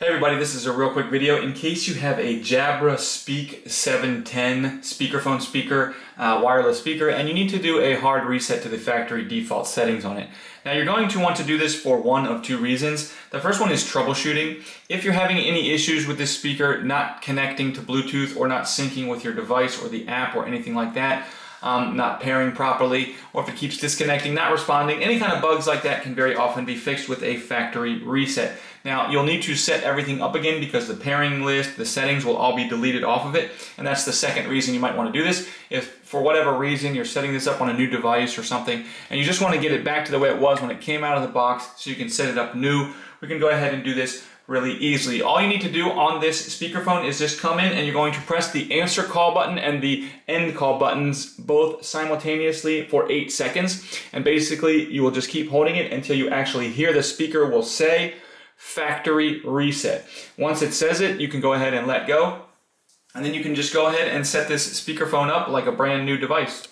Hey everybody, this is a real quick video. In case you have a Jabra Speak 710 speakerphone speaker, uh, wireless speaker, and you need to do a hard reset to the factory default settings on it. Now you're going to want to do this for one of two reasons. The first one is troubleshooting. If you're having any issues with this speaker not connecting to Bluetooth or not syncing with your device or the app or anything like that, um, not pairing properly, or if it keeps disconnecting, not responding, any kind of bugs like that can very often be fixed with a factory reset. Now, you'll need to set everything up again because the pairing list, the settings will all be deleted off of it, and that's the second reason you might want to do this. If for whatever reason you're setting this up on a new device or something, and you just want to get it back to the way it was when it came out of the box so you can set it up new, we can go ahead and do this really easily. All you need to do on this speakerphone is just come in and you're going to press the answer call button and the end call buttons both simultaneously for eight seconds. And basically you will just keep holding it until you actually hear the speaker will say factory reset. Once it says it, you can go ahead and let go. And then you can just go ahead and set this speakerphone up like a brand new device.